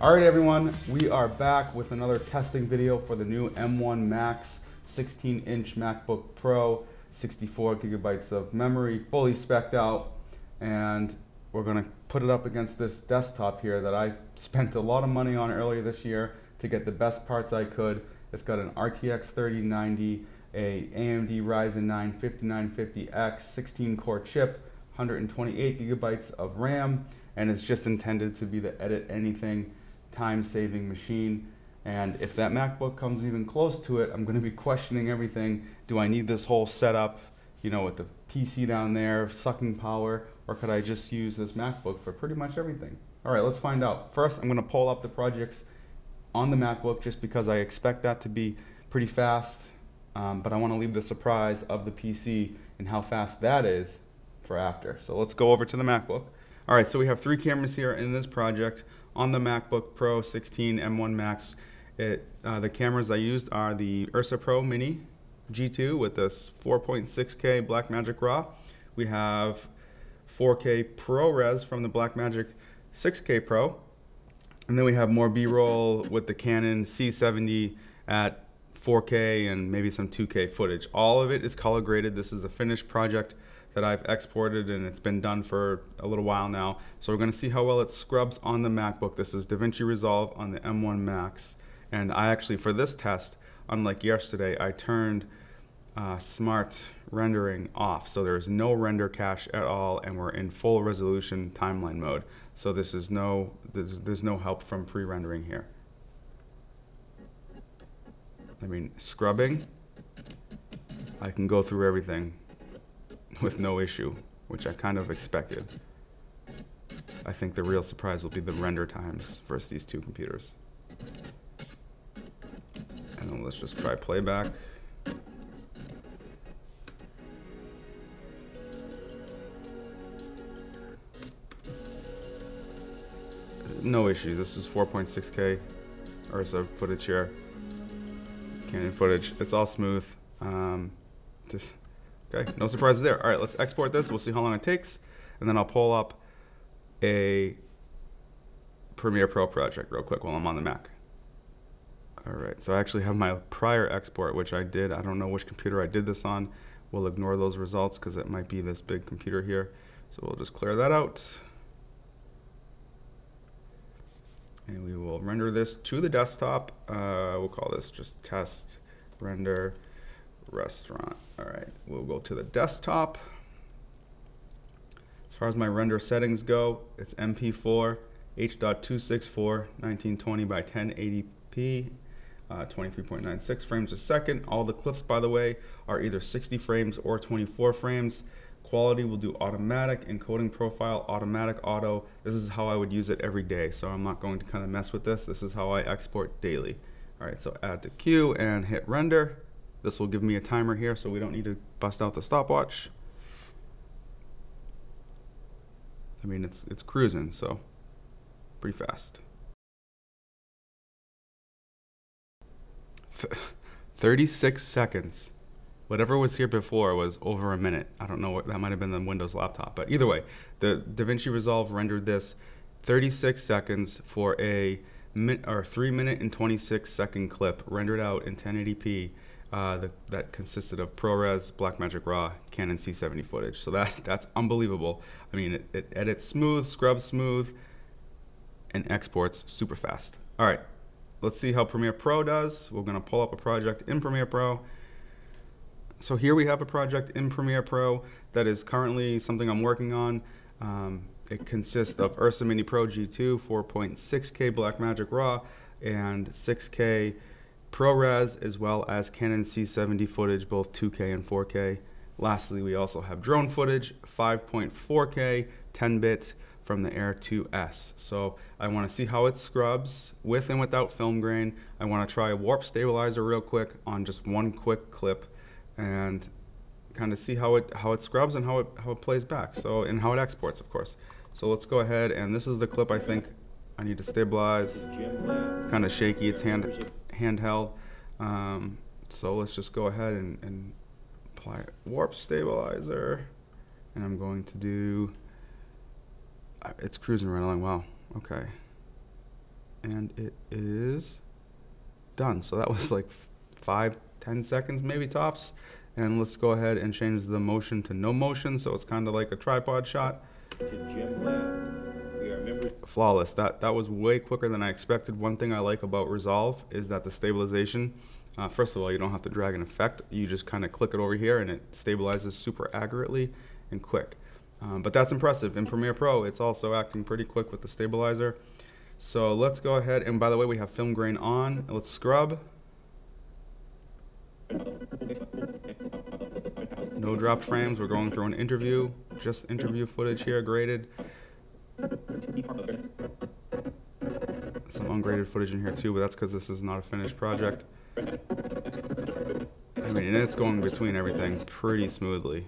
All right, everyone, we are back with another testing video for the new M1 Max 16 inch MacBook Pro, 64 gigabytes of memory, fully specced out. And we're gonna put it up against this desktop here that I spent a lot of money on earlier this year to get the best parts I could. It's got an RTX 3090, a AMD Ryzen 9 5950X 16 core chip, 128 gigabytes of RAM, and it's just intended to be the edit anything time saving machine. And if that MacBook comes even close to it, I'm going to be questioning everything. Do I need this whole setup, you know, with the PC down there sucking power, or could I just use this MacBook for pretty much everything? All right, let's find out. First, I'm going to pull up the projects on the MacBook just because I expect that to be pretty fast, um, but I want to leave the surprise of the PC and how fast that is for after. So let's go over to the MacBook. All right, so we have three cameras here in this project on the MacBook Pro 16 M1 Max. It, uh, the cameras I used are the Ursa Pro Mini G2 with this 4.6K Blackmagic RAW. We have 4K ProRes from the Blackmagic 6K Pro. And then we have more B-roll with the Canon C70 at 4K and maybe some 2K footage. All of it is color graded. This is a finished project that I've exported and it's been done for a little while now. So we're going to see how well it scrubs on the MacBook. This is DaVinci Resolve on the M1 Max. And I actually, for this test, unlike yesterday, I turned uh, smart rendering off. So there's no render cache at all and we're in full resolution timeline mode. So this is no, there's, there's no help from pre-rendering here. I mean, scrubbing, I can go through everything with no issue, which I kind of expected. I think the real surprise will be the render times versus these two computers. And then let's just try playback. No issues. This is 4.6K Ursa footage here. Canon footage. It's all smooth. Um, just Okay, no surprises there. All right, let's export this. We'll see how long it takes. And then I'll pull up a Premiere Pro project real quick while I'm on the Mac. All right, so I actually have my prior export, which I did. I don't know which computer I did this on. We'll ignore those results because it might be this big computer here. So we'll just clear that out. And we will render this to the desktop. Uh, we'll call this just test render restaurant. All right, we'll go to the desktop. As far as my render settings go, it's MP4, H.264, 1920 by 1080p, uh, 23.96 frames a second. All the clips, by the way, are either 60 frames or 24 frames. Quality will do automatic, encoding profile, automatic auto. This is how I would use it every day, so I'm not going to kind of mess with this. This is how I export daily. All right, so add to queue and hit render. This will give me a timer here so we don't need to bust out the stopwatch. I mean, it's, it's cruising, so pretty fast. 36 seconds. Whatever was here before was over a minute. I don't know what that might have been the Windows laptop, but either way, the DaVinci Resolve rendered this 36 seconds for a min or 3 minute and 26 second clip rendered out in 1080p uh, the, that consisted of ProRes, Blackmagic RAW, Canon C70 footage. So that that's unbelievable. I mean, it, it edits smooth, scrubs smooth, and exports super fast. All right, let's see how Premiere Pro does. We're gonna pull up a project in Premiere Pro. So here we have a project in Premiere Pro that is currently something I'm working on. Um, it consists of Ursa Mini Pro G2, 4.6K Blackmagic RAW, and 6K ProRes as well as Canon C70 footage, both 2K and 4K. Lastly, we also have drone footage, 5.4K, 10-bit from the Air 2S. So I want to see how it scrubs with and without film grain. I want to try a warp stabilizer real quick on just one quick clip and kind of see how it how it scrubs and how it how it plays back. So and how it exports, of course. So let's go ahead and this is the clip I think I need to stabilize. It's kind of shaky. It's hand handheld. Um, so let's just go ahead and, and apply warp stabilizer. And I'm going to do, uh, it's cruising right along. Wow, okay. and it is done. So that was like five, ten seconds maybe tops. And let's go ahead and change the motion to no motion, so it's kind of like a tripod shot. Flawless. That that was way quicker than I expected. One thing I like about Resolve is that the stabilization. Uh, first of all, you don't have to drag an effect. You just kind of click it over here, and it stabilizes super accurately and quick. Um, but that's impressive. In Premiere Pro, it's also acting pretty quick with the stabilizer. So let's go ahead, and by the way, we have film grain on. Let's scrub. No dropped frames. We're going through an interview. Just interview footage here, graded. Some ungraded footage in here too, but that's because this is not a finished project. I mean, it's going between everything pretty smoothly.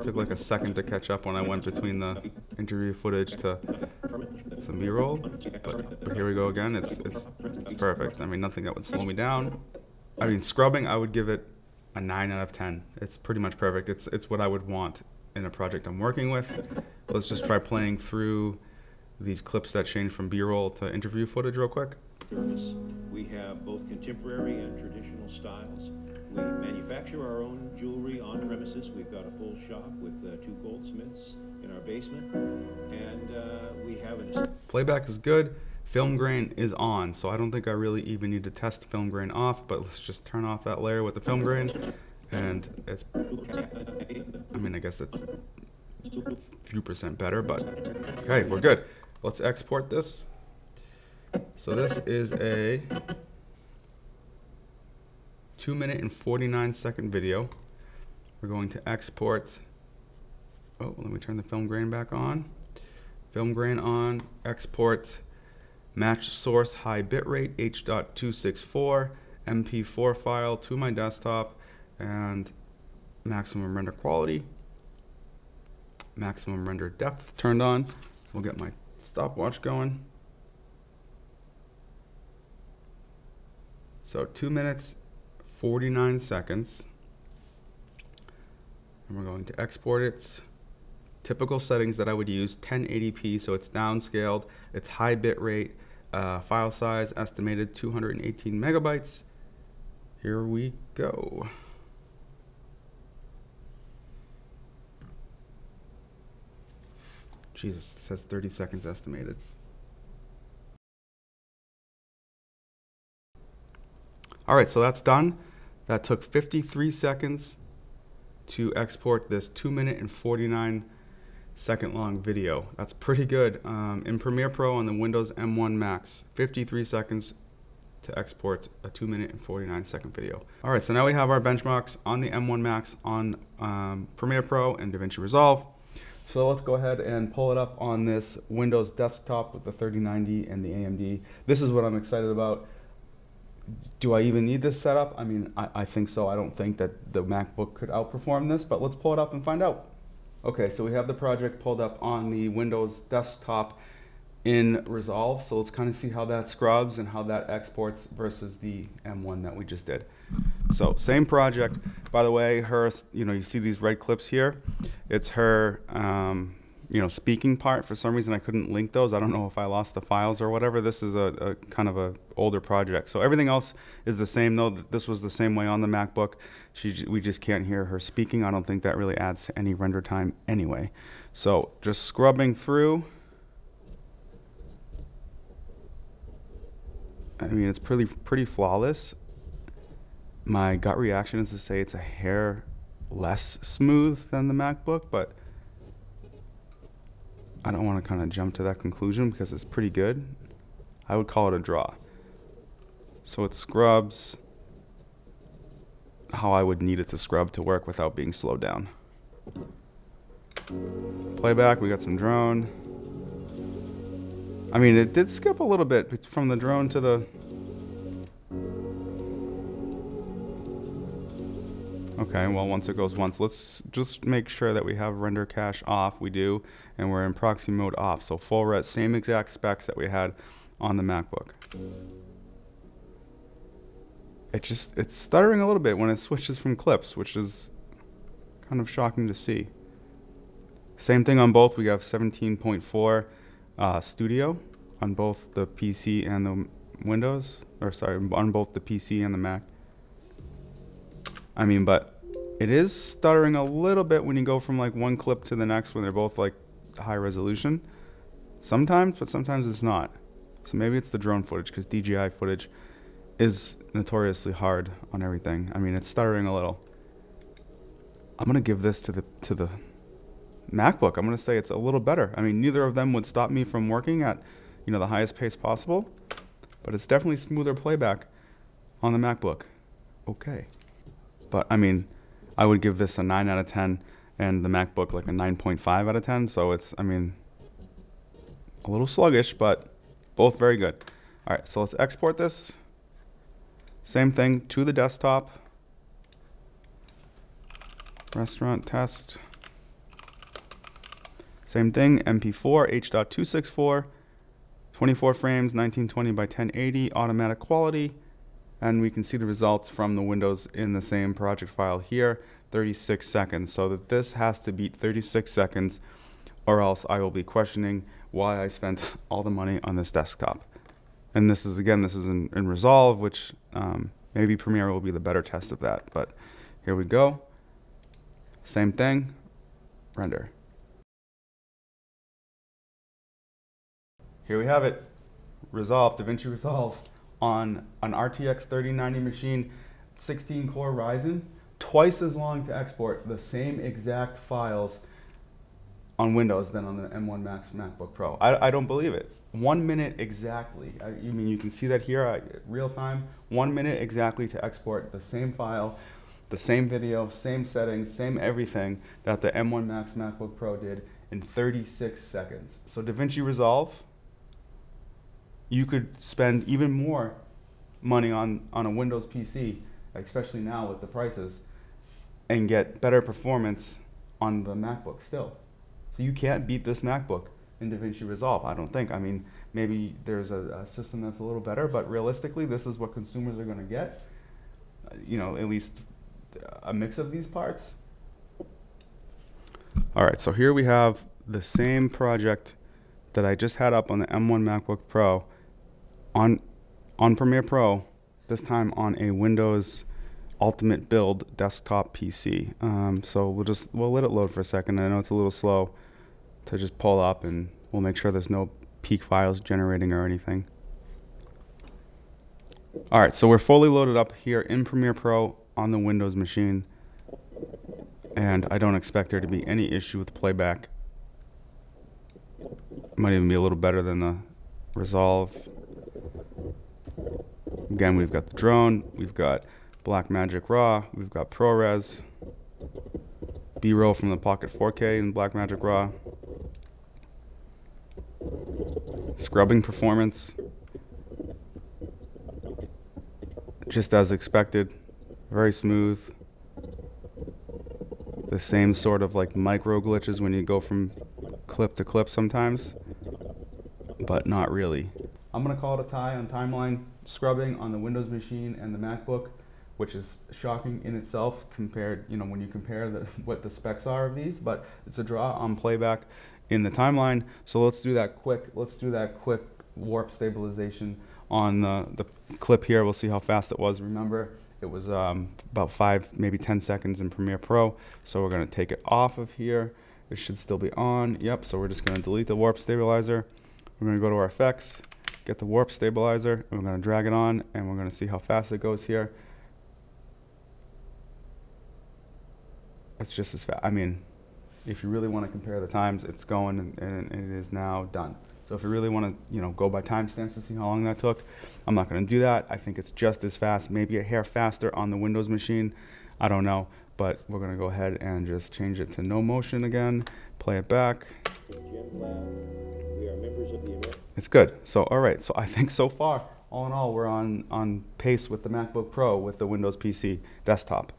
Took like a second to catch up when I went between the interview footage to some B-roll, but, but here we go again. It's, it's it's perfect. I mean, nothing that would slow me down. I mean, scrubbing, I would give it a nine out of ten. It's pretty much perfect. It's it's what I would want in a project I'm working with. Let's just try playing through these clips that change from B-roll to interview footage real quick. Service. We have both contemporary and traditional styles. We manufacture our own jewelry on premises. We've got a full shop with uh, two goldsmiths in our basement, and uh, we have an. Playback is good. Film grain is on, so I don't think I really even need to test film grain off, but let's just turn off that layer with the film grain, and it's, I mean, I guess it's a few percent better, but okay, we're good. Let's export this. So this is a two minute and 49 second video. We're going to export, oh, let me turn the film grain back on. Film grain on, export match source high bitrate H.264 MP4 file to my desktop and maximum render quality. Maximum render depth turned on. We'll get my stopwatch going. So two minutes, 49 seconds. And we're going to export it. Typical settings that I would use, 1080p, so it's downscaled. It's high bit rate. Uh, file size estimated 218 megabytes. Here we go. Jesus, it says 30 seconds estimated. All right, so that's done. That took 53 seconds to export this 2 minute and 49 second long video. That's pretty good. Um, in Premiere Pro on the Windows M1 Max, 53 seconds to export a 2 minute and 49 second video. All right, so now we have our benchmarks on the M1 Max on um, Premiere Pro and DaVinci Resolve. So let's go ahead and pull it up on this Windows desktop with the 3090 and the AMD. This is what I'm excited about do I even need this setup? I mean, I, I think so. I don't think that the MacBook could outperform this, but let's pull it up and find out. Okay, so we have the project pulled up on the Windows desktop in Resolve. So let's kind of see how that scrubs and how that exports versus the M1 that we just did. So same project. By the way, her, you know, you see these red clips here. It's her um, you know, speaking part. For some reason, I couldn't link those. I don't know if I lost the files or whatever. This is a, a kind of a older project. So everything else is the same, though. This was the same way on the MacBook. She, we just can't hear her speaking. I don't think that really adds to any render time anyway. So just scrubbing through. I mean, it's pretty pretty flawless. My gut reaction is to say it's a hair less smooth than the MacBook, but I don't want to kind of jump to that conclusion because it's pretty good. I would call it a draw. So it scrubs how I would need it to scrub to work without being slowed down. Playback, we got some drone. I mean, it did skip a little bit from the drone to the Okay, well, once it goes once, let's just make sure that we have render cache off. We do, and we're in proxy mode off. So full res, same exact specs that we had on the MacBook. It just, it's stuttering a little bit when it switches from clips, which is kind of shocking to see. Same thing on both. We have 17.4 uh, Studio on both the PC and the Windows, or sorry, on both the PC and the Mac. I mean, but it is stuttering a little bit when you go from like one clip to the next when they're both like high resolution. Sometimes, but sometimes it's not. So maybe it's the drone footage because DJI footage is notoriously hard on everything. I mean, it's stuttering a little. I'm gonna give this to the to the MacBook. I'm gonna say it's a little better. I mean, neither of them would stop me from working at, you know, the highest pace possible, but it's definitely smoother playback on the MacBook. Okay, but I mean, I would give this a nine out of ten, and the MacBook like a 9.5 out of 10. So it's, I mean, a little sluggish, but both very good. All right, so let's export this. Same thing to the desktop. Restaurant test. Same thing, MP4, H.264, 24 frames, 1920 by 1080, automatic quality. And we can see the results from the windows in the same project file here, 36 seconds. So that this has to beat 36 seconds or else I will be questioning why I spent all the money on this desktop. And this is, again, this is in, in Resolve, which um, maybe Premiere will be the better test of that. But here we go. Same thing, render. Here we have it, Resolve, DaVinci Resolve on an RTX 3090 machine, 16 core Ryzen, twice as long to export the same exact files on Windows than on the M1 Max MacBook Pro. I, I don't believe it. One minute exactly. I, you mean you can see that here, uh, real time. One minute exactly to export the same file the same video, same settings, same everything that the M1 Max MacBook Pro did in 36 seconds. So DaVinci Resolve, you could spend even more money on, on a Windows PC, especially now with the prices, and get better performance on the MacBook still. So you can't beat this MacBook in DaVinci Resolve, I don't think. I mean, maybe there's a, a system that's a little better, but realistically, this is what consumers are going to get. Uh, you know, at least a mix of these parts. All right, so here we have the same project that I just had up on the M1 MacBook Pro on on Premiere Pro, this time on a Windows Ultimate Build desktop PC. Um, so we'll just we'll let it load for a second. I know it's a little slow to just pull up, and we'll make sure there's no peak files generating or anything. All right, so we're fully loaded up here in Premiere Pro on the Windows machine and I don't expect there to be any issue with playback. Might even be a little better than the Resolve. Again, we've got the drone, we've got Blackmagic RAW, we've got ProRes, B-roll from the Pocket 4K in Blackmagic RAW, scrubbing performance, just as expected very smooth. The same sort of like micro glitches when you go from clip to clip sometimes, but not really. I'm gonna call it a tie on timeline scrubbing on the Windows machine and the MacBook, which is shocking in itself compared, you know, when you compare the, what the specs are of these, but it's a draw on playback in the timeline. So let's do that quick, let's do that quick warp stabilization on the, the clip here. We'll see how fast it was. Remember, it was um, about five, maybe 10 seconds in Premiere Pro. So we're gonna take it off of here. It should still be on. Yep, so we're just gonna delete the warp stabilizer. We're gonna go to our effects, get the warp stabilizer, and we're gonna drag it on, and we're gonna see how fast it goes here. It's just as fast. I mean, if you really wanna compare the times, it's going and, and it is now done. So if you really want to, you know, go by timestamps to see how long that took, I'm not going to do that. I think it's just as fast, maybe a hair faster on the Windows machine. I don't know, but we're going to go ahead and just change it to no motion again, play it back. It's good. So, all right. So I think so far, all in all, we're on, on pace with the MacBook Pro with the Windows PC desktop.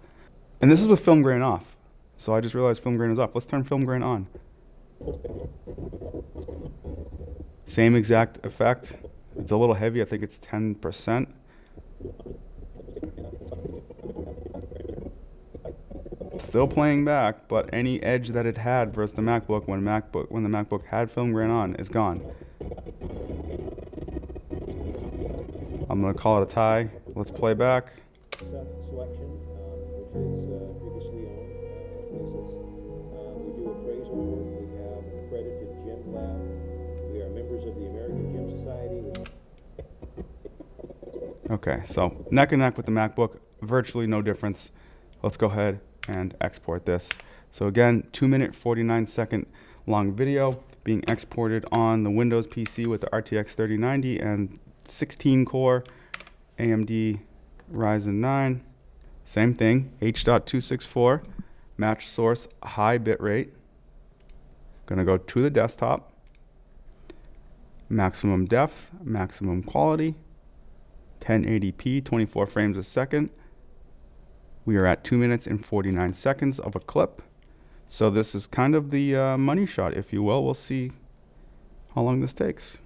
And this is with film grain off. So I just realized film grain is off. Let's turn film grain on. Same exact effect. It's a little heavy. I think it's 10%. still playing back, but any edge that it had versus the MacBook when MacBook when the MacBook had film grain on is gone. I'm gonna call it a tie. Let's play back. Selection, um, which is uh, previously owned uh, business. Uh, we do appraisal work. We have an accredited gem lab. We are members of the American Gem Society. Okay, so neck and neck with the MacBook, virtually no difference. Let's go ahead and export this. So again, two minute, 49 second long video being exported on the Windows PC with the RTX 3090 and 16 core AMD Ryzen 9. Same thing, H.264, match source, high bitrate. Gonna go to the desktop, maximum depth, maximum quality, 1080p, 24 frames a second. We are at 2 minutes and 49 seconds of a clip. So this is kind of the uh, money shot, if you will. We'll see how long this takes.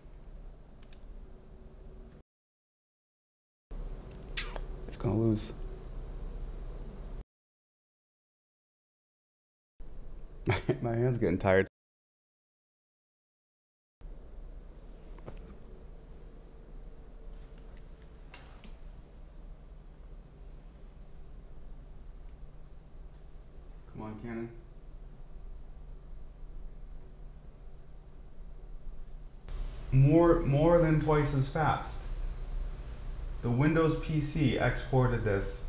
It's going to lose. My hand's getting tired. Come on, Cannon. More, more than twice as fast. The Windows PC exported this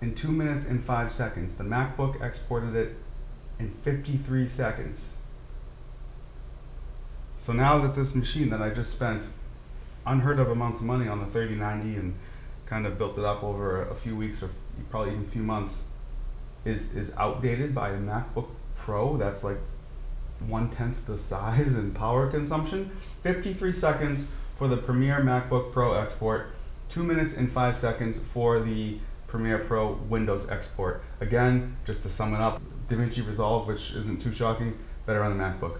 in 2 minutes and 5 seconds. The MacBook exported it in 53 seconds. So now that this machine that I just spent unheard of amounts of money on the 3090 and kind of built it up over a few weeks or probably even a few months is is outdated by a MacBook Pro that's like one tenth the size and power consumption. 53 seconds for the Premiere MacBook Pro export, two minutes and five seconds for the Premiere Pro Windows export. Again, just to sum it up, DaVinci Resolve, which isn't too shocking, better on the MacBook.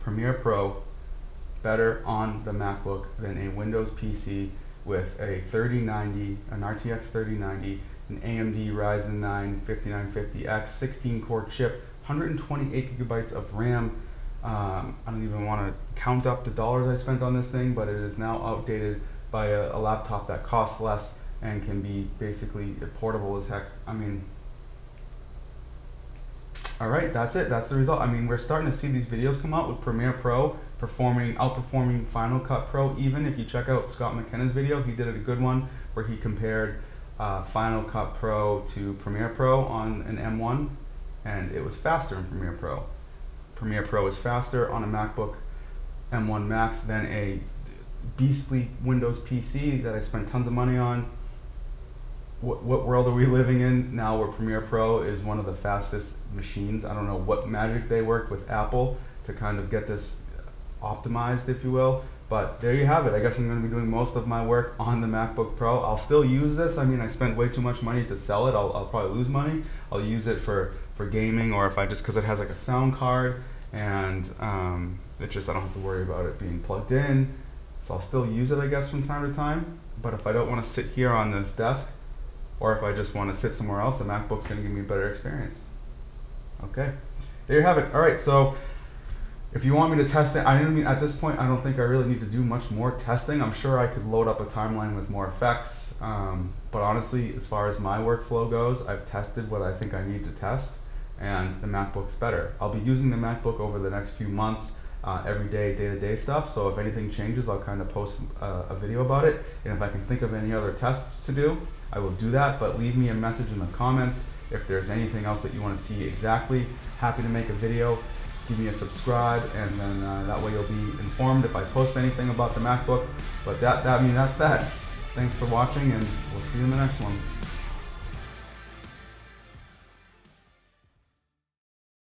Premiere Pro, better on the MacBook than a Windows PC with a 3090, an RTX 3090, an AMD Ryzen 9 5950X 16 core chip, 128 gigabytes of RAM. Um, I don't even want to count up the dollars I spent on this thing, but it is now outdated by a, a laptop that costs less and can be basically portable as heck. I mean, all right, that's it. That's the result. I mean, we're starting to see these videos come out with Premiere Pro performing, outperforming Final Cut Pro. Even if you check out Scott McKenna's video, he did a good one where he compared uh, Final Cut Pro to Premiere Pro on an M1, and it was faster in Premiere Pro. Premiere Pro is faster on a MacBook M1 Max than a beastly Windows PC that I spent tons of money on what, what world are we living in now where Premiere Pro is one of the fastest machines? I don't know what magic they worked with Apple to kind of get this optimized, if you will. But there you have it. I guess I'm going to be doing most of my work on the MacBook Pro. I'll still use this. I mean, I spent way too much money to sell it. I'll, I'll probably lose money. I'll use it for, for gaming or if I just, because it has like a sound card and um, it just, I don't have to worry about it being plugged in. So I'll still use it, I guess, from time to time. But if I don't want to sit here on this desk, or if I just want to sit somewhere else, the MacBook's going to give me a better experience. Okay, there you have it. All right, so if you want me to test it, I mean, at this point, I don't think I really need to do much more testing. I'm sure I could load up a timeline with more effects, um, but honestly, as far as my workflow goes, I've tested what I think I need to test, and the MacBook's better. I'll be using the MacBook over the next few months. Uh, everyday, day-to-day stuff. So if anything changes, I'll kind of post uh, a video about it. And if I can think of any other tests to do, I will do that, but leave me a message in the comments if there's anything else that you want to see exactly. Happy to make a video. Give me a subscribe, and then uh, that way you'll be informed if I post anything about the MacBook. But that, that I mean, that's that. Thanks for watching, and we'll see you in the next one.